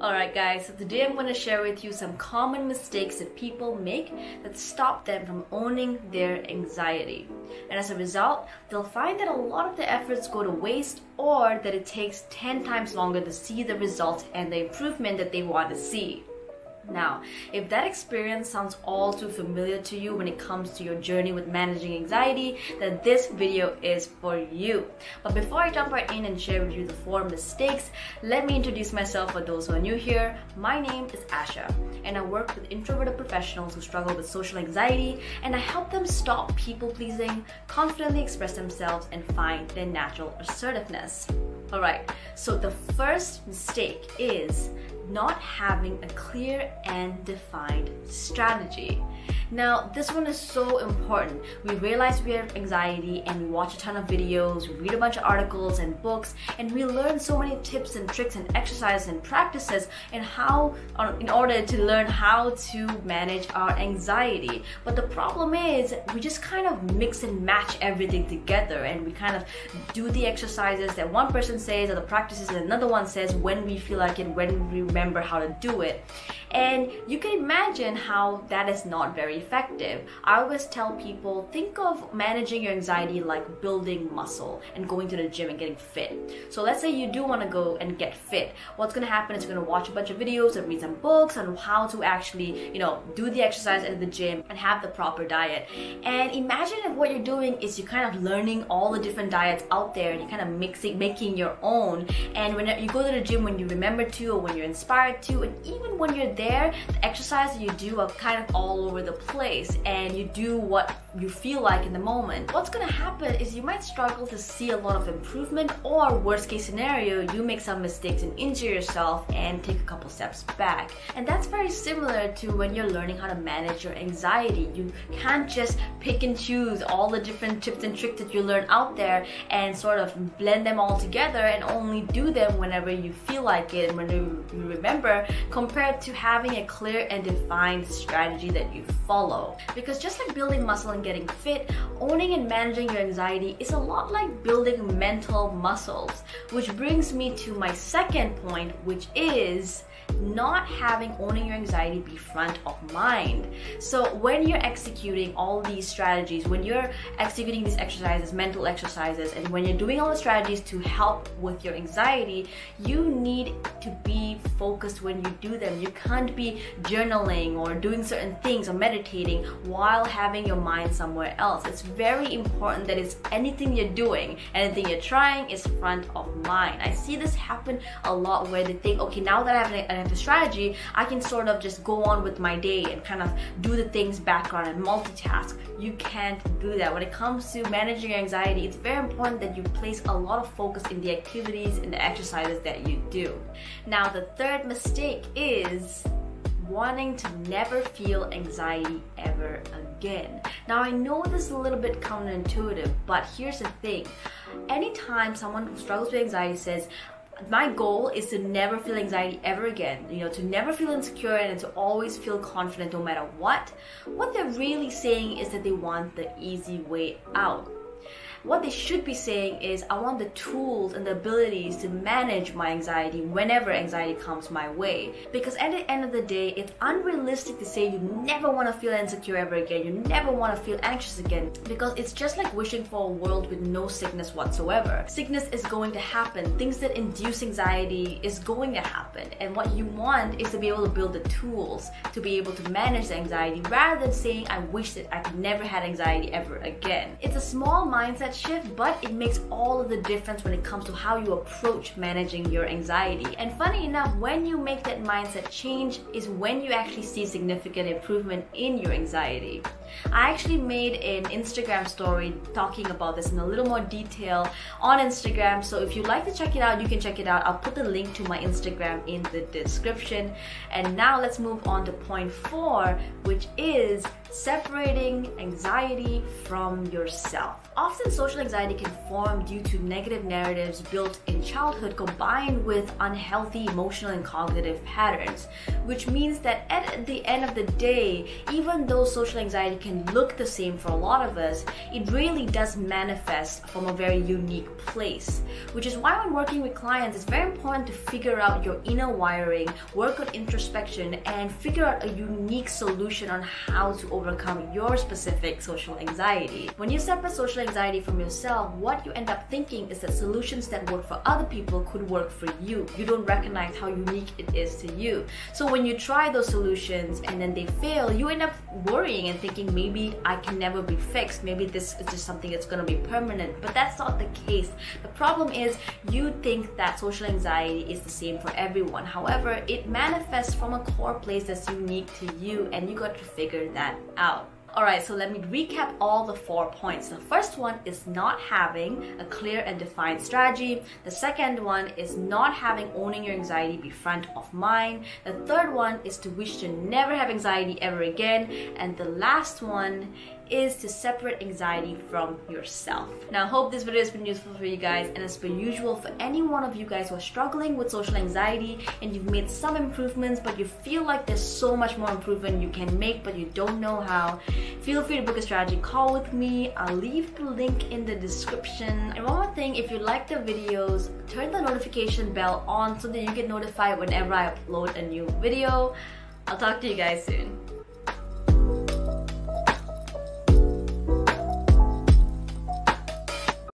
Alright guys, so today I'm going to share with you some common mistakes that people make that stop them from owning their anxiety. And as a result, they'll find that a lot of the efforts go to waste or that it takes 10 times longer to see the result and the improvement that they want to see. Now, if that experience sounds all too familiar to you when it comes to your journey with managing anxiety, then this video is for you. But before I jump right in and share with you the four mistakes, let me introduce myself for those who are new here. My name is Asha, and I work with introverted professionals who struggle with social anxiety, and I help them stop people pleasing, confidently express themselves, and find their natural assertiveness. Alright, so the first mistake is not having a clear and defined strategy. Now, this one is so important. We realize we have anxiety and we watch a ton of videos, we read a bunch of articles and books, and we learn so many tips and tricks and exercises and practices and how, uh, in order to learn how to manage our anxiety. But the problem is, we just kind of mix and match everything together and we kind of do the exercises that one person says or the practices that another one says when we feel like it, when we remember how to do it. And you can imagine how that is not very effective. I always tell people think of managing your anxiety like building muscle and going to the gym and getting fit. So let's say you do want to go and get fit. What's going to happen is you're going to watch a bunch of videos and read some books on how to actually, you know, do the exercise at the gym and have the proper diet. And imagine if what you're doing is you're kind of learning all the different diets out there and you're kind of mixing, making your own. And when you go to the gym when you remember to or when you're inspired to, and even when you're there, the exercise that you do are kind of all over the place and you do what you feel like in the moment. What's gonna happen is you might struggle to see a lot of improvement or worst case scenario, you make some mistakes and injure yourself and take a couple steps back. And that's very similar to when you're learning how to manage your anxiety. You can't just pick and choose all the different tips and tricks that you learn out there and sort of blend them all together and only do them whenever you feel like it and when you remember compared to having a clear and defined strategy that you follow. Because just like building muscle and getting fit, owning and managing your anxiety is a lot like building mental muscles. Which brings me to my second point, which is not having owning your anxiety be front of mind. So when you're executing all these strategies, when you're executing these exercises, mental exercises, and when you're doing all the strategies to help with your anxiety, you need to be focused when you do them. You can't be journaling or doing certain things or meditating while having your mind somewhere else. It's very important that it's anything you're doing, anything you're trying is front of mind. I see this happen a lot where they think, okay, now that I have an the strategy, I can sort of just go on with my day and kind of do the things background and multitask. You can't do that. When it comes to managing anxiety, it's very important that you place a lot of focus in the activities and the exercises that you do. Now, the third mistake is wanting to never feel anxiety ever again. Now, I know this is a little bit counterintuitive, but here's the thing. Anytime someone who struggles with anxiety says, my goal is to never feel anxiety ever again you know to never feel insecure and to always feel confident no matter what. What they're really saying is that they want the easy way out what they should be saying is, I want the tools and the abilities to manage my anxiety whenever anxiety comes my way. Because at the end of the day, it's unrealistic to say you never want to feel insecure ever again, you never want to feel anxious again. Because it's just like wishing for a world with no sickness whatsoever. Sickness is going to happen, things that induce anxiety is going to happen. And what you want is to be able to build the tools to be able to manage the anxiety rather than saying, I wish that I could never had anxiety ever again. It's a small mindset shift, but it makes all of the difference when it comes to how you approach managing your anxiety. And funny enough, when you make that mindset change is when you actually see significant improvement in your anxiety. I actually made an Instagram story talking about this in a little more detail on Instagram. So if you'd like to check it out, you can check it out. I'll put the link to my Instagram in the description. And now let's move on to point four, which is separating anxiety from yourself. Often social anxiety can form due to negative narratives built in childhood combined with unhealthy emotional and cognitive patterns, which means that at the end of the day, even though social anxiety can look the same for a lot of us, it really does manifest from a very unique place. Which is why when working with clients, it's very important to figure out your inner wiring, work on introspection, and figure out a unique solution on how to overcome your specific social anxiety. When you separate social anxiety from yourself, what you end up thinking is that solutions that work for other people could work for you. You don't recognize how unique it is to you. So when you try those solutions and then they fail, you end up worrying and thinking maybe I can never be fixed. Maybe this is just something that's gonna be permanent. But that's not the case. The problem is you think that social anxiety is the same for everyone. However, it manifests from a core place that's unique to you and you got to figure that out. Alright, so let me recap all the four points. The first one is not having a clear and defined strategy. The second one is not having owning your anxiety be front of mind. The third one is to wish to never have anxiety ever again. And the last one is to separate anxiety from yourself. Now, I hope this video has been useful for you guys, and as per usual, for any one of you guys who are struggling with social anxiety and you've made some improvements, but you feel like there's so much more improvement you can make, but you don't know how, feel free to book a strategy call with me. I'll leave the link in the description. And one more thing, if you like the videos, turn the notification bell on so that you get notified whenever I upload a new video. I'll talk to you guys soon.